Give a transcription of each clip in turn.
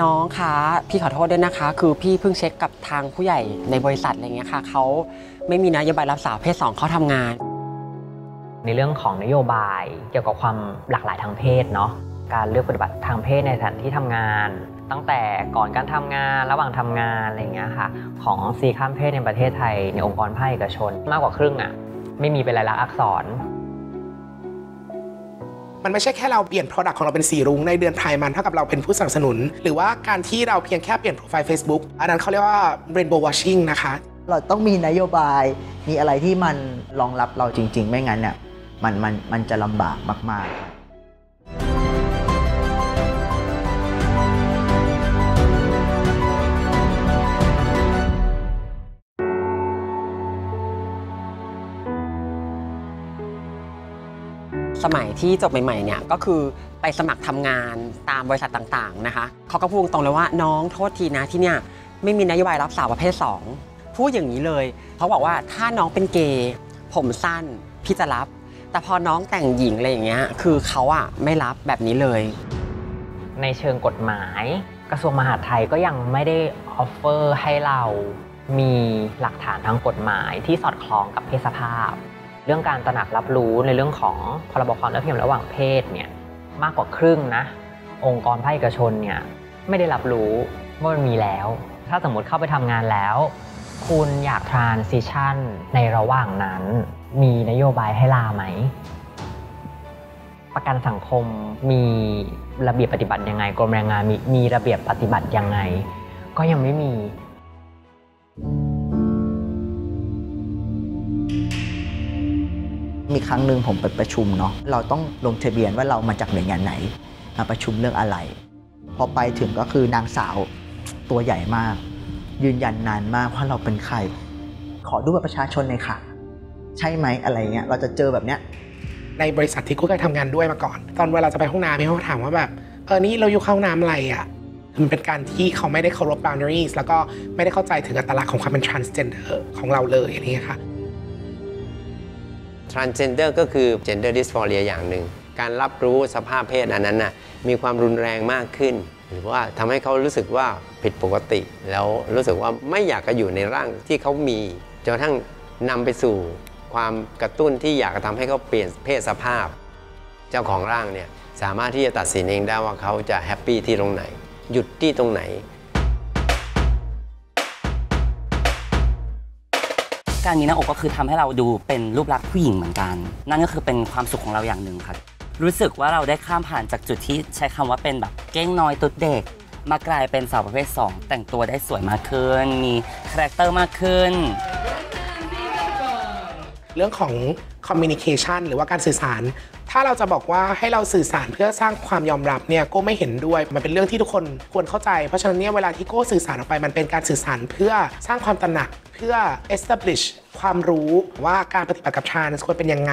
น้องคะพี่ขอโทษด้วยนะคะ คือพี่เพิ่งเช็คกับทางผู้ใหญ่ในบริษัทอะไรเงี้ยค่ะเขาไม่มีนโยบายรับสาวเพศสองเข้าทำงาน ในเรื่องของนโยบายเกี่ยวกับความหลากหลายทางเพศเนาะการเลือกปฏิบัติทางเพศในสถานที่ทำงาน ตั้งแต่ก่อนการทำงานระหว่างทำงานอะไรเงี้ยค่ะ ของซีข้ามเพศในประเทศไทยในองค์กรภาคเอกชน มากกว่าครึ่งอะไม่มีเป็นลายลักษณ์อักษร มันไม่ใช่แค่เราเปลี่ยน Product ของเราเป็นสีรุ้งในเดือนไพร์มันเท่ากับเราเป็นผู้สนับสนุน หรือว่าการที่เราเพียงแค่เปลี่ยนโปรไฟล์ Facebook อันนั้นเขาเรียกว่า rainbow washing นะคะ เราต้องมีนโยบายมีอะไรที่มันรองรับเราจริง ๆ ไม่งั้นเนี่ยมันมันมันจะลำบากมาก ๆ สมัยที่จบใหม่ๆเนี่ยก็คือไปสมัครทำงานตามบริษัทต่างๆนะคะเขาก็พูดตรงเลยว่าน้องโทษทีนะที่เนี่ยไม่มีนโยบายรับสาวประเภท 2 พูดอย่างนี้เลยเขาบอกว่าถ้าน้องเป็นเกย์ผมสั้นพี่จะรับ แต่พอน้องแต่งหญิงอะไรอย่างเงี้ยคือเขาอะไม่รับแบบนี้เลย ในเชิงกฎหมายกระทรวงมหาดไทยก็ยังไม่ได้ออฟเฟอร์ให้เรามีหลักฐานทางกฎหมายที่สอดคล้องกับเพศสภาพ เรื่องการตระหนักรับรู้ในเรื่องของพรบความเท่าเทียมระหว่างเพศเนี่ยมากกว่าครึ่งนะ องค์กรภาคเอกชนเนี่ยไม่ได้รับรู้ว่ามันมีแล้ว ถ้าสมมติเข้าไปทำงานแล้ว คุณอยาก transition ในระหว่างนั้น มีนโยบายให้ลาไหม ประกันสังคมมีระเบียบปฏิบัติยังไงกรมแรงงานมีมีระเบียบปฏิบัติยังไง ก็ยังไม่มี มีครั้งหนึ่งผมไปประชุมเนาะเราต้องลงทะเบียนว่าเรามาจากหน่วยงานไหนมาประชุมเรื่องอะไร พอไปถึงก็คือนางสาวตัวใหญ่มาก ยืนยันนานมากว่าเราเป็นใคร ขอดูบัตรประชาชนเลยค่ะ ใช่ไหมอะไรเงี้ยเราจะเจอแบบเนี้ยในบริษัทที่กูเคยทำงานด้วยมาก่อน ตอนเวลาจะไปห้องน้ำพี่เขาถามว่าแบบเออนี่เราอยู่เข้าน้ำอะไรอะมันเป็นการที่เขาไม่ได้เคารพ boundaries แล้วก็ไม่ได้เข้าใจถึงอัตลักษณ์ของความเป็น transgender ของเราเลยอย่างนี้ค่ะ transgender ก็คือ gender dysphoria อย่างหนึ่ง การรับรู้สภาพเพศอันนั้นน่ะมีความรุนแรงมากขึ้น หรือว่าทำให้เขารู้สึกว่าผิดปกติ แล้วรู้สึกว่าไม่อยากจะอยู่ในร่างที่เขามีจนทั่งนำไปสู่ความกระตุ้นที่อยากจะทำให้เขาเปลี่ยนเพศสภาพ เจ้าของร่างเนี่ยสามารถที่จะตัดสินเองได้ว่าเขาจะแฮปปี้ที่ตรงไหน หยุดที่ตรงไหน การมีหน้าอกก็คือทำให้เราดูเป็นรูปลักษณ์ผู้หญิงเหมือนกัน นั่นก็คือเป็นความสุขของเราอย่างหนึ่งค่ะรู้สึกว่าเราได้ข้ามผ่านจากจุดที่ใช้คำว่าเป็นแบบเก้งน้อยตุ๊ดเด็ก มากลายเป็นสาวประเภท 2 แต่งตัวได้สวยมากขึ้น มี character มากขึ้น เรื่องของ communication หรือว่าการสื่อสาร ถ้าเราจะบอกว่าให้เราสื่อสารเพื่อสร้างความยอมรับเนี่ยโก้ก็ไม่เห็นด้วย มันเป็นเรื่องที่ทุกคนควรเข้าใจ เพราะฉะนั้นเนี่ยเวลาที่โก้สื่อสารออกไปมันเป็นการสื่อสารเพื่อสร้างความตระหนักเพื่อ establish ความรู้ว่าการปฏิบัติกับ trans ควรเป็นยังไง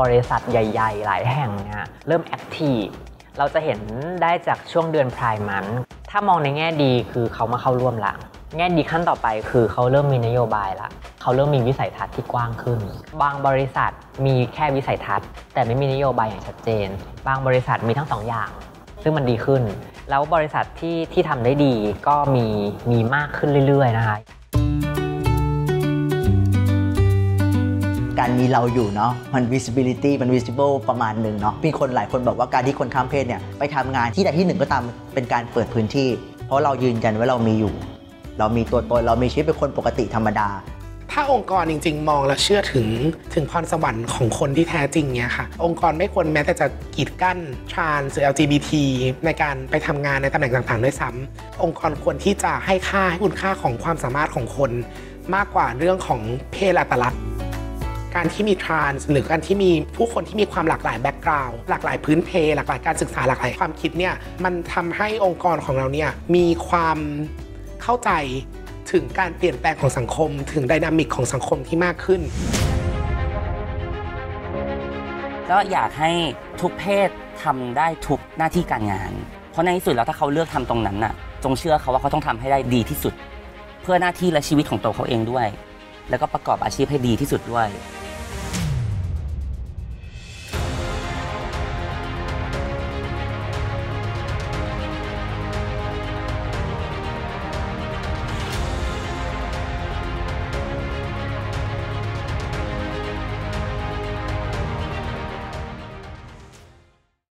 บริษัทใหญ่ ๆ หลายแห่งเนี่ยเริ่มแอคทีฟเราจะเห็นได้จากช่วงเดือนพรายมัน ถ้ามองในแง่ดีคือเขามาเข้าร่วมละ แง่ดีขั้นต่อไปคือเขาเริ่มมีนโยบายละเขาเริ่มมีวิสัยทัศน์ที่กว้างขึ้น บางบริษัทมีแค่วิสัยทัศน์ แต่ไม่มีนโยบายอย่างชัดเจน บางบริษัทมีทั้งสองอย่าง ซึ่งมันดีขึ้น แล้วบริษัทที่ที่ทำได้ดีก็มีมีมากขึ้นเรื่อย ๆ นะคะการมีเราอยู่เนาะมัน visibility มัน visible ประมาณหนึ่งเนาะมีคนหลายคนบอกว่าการที่คนข้ามเพศเนี่ยไปทำงานที่ใดที่หนึ่งก็ตามเป็นการเปิดพื้นที่ เพราะเรายืนยันว่าเรามีอยู่ เรามีตัวตนเรามีชีวิตเป็นคนปกติธรรมดา ถ้าองค์กรจริง ๆ มองและเชื่อถึงถึงพรสวรรค์ของคนที่แท้จริงเนี่ยค่ะ องค์กรไม่ควรแม้แต่จะกีดกั้น trans หรือ LGBT ในการไปทำงานในตำแหน่งต่างๆด้วยซ้ำองค์กรควรที่จะให้ค่าให้คุณค่าของความสามารถของคน มากกว่าเรื่องของเพศอัตลักษณ์การที่มี trans หรือการที่มีผู้คนที่มีความหลากหลาย background หลากหลายพื้นเพ หลากหลายการศึกษาหลากหลายความคิดเนี่ยมันทำให้องค์กรของเราเนี่ยมีความ เข้าใจถึงการเปลี่ยนแปลงของสังคม ถึงไดนามิกของสังคมที่มากขึ้น ก็อยากให้ทุกเพศทำได้ทุกหน้าที่การงาน เพราะในที่สุดแล้วถ้าเขาเลือกทำตรงนั้นน่ะ จงเชื่อเขาว่าเขาต้องทำให้ได้ดีที่สุด เพื่อหน้าที่และชีวิตของตัวเขาเองด้วย แล้วก็ประกอบอาชีพให้ดีที่สุดด้วย